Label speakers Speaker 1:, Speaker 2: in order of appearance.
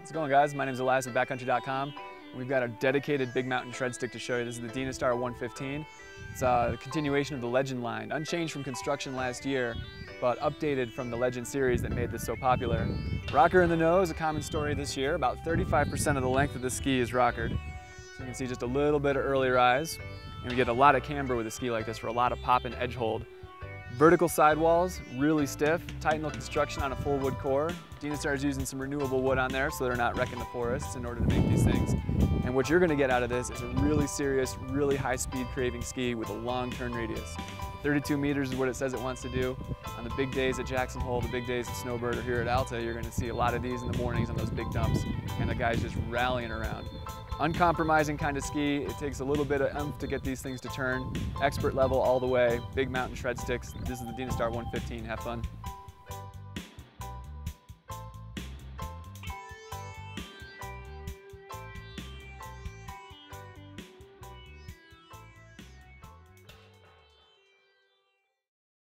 Speaker 1: How's it going guys? My name is Elias at backcountry.com. We've got a dedicated big mountain shred stick to show you. This is the Dynastar 115. It's uh, a continuation of the Legend line, unchanged from construction last year, but updated from the Legend series that made this so popular. Rocker in the nose, a common story this year. About 35% of the length of the ski is rockered. So you can see just a little bit of early rise. And we get a lot of camber with a ski like this for a lot of pop and edge hold. Vertical sidewalls, really stiff, Titanal construction on a full wood core. Dynastar is using some renewable wood on there so they're not wrecking the forests in order to make these things. And what you're gonna get out of this is a really serious, really high speed carving ski with a long turn radius. 32 meters is what it says it wants to do. On the big days at Jackson Hole, the big days at Snowbird or here at Alta, you're gonna see a lot of these in the mornings on those big dumps and the guys just rallying around. Uncompromising kind of ski. It takes a little bit of oomph to get these things to turn. Expert level all the way. Big mountain shred sticks. This is the Dynastar 115. Have fun.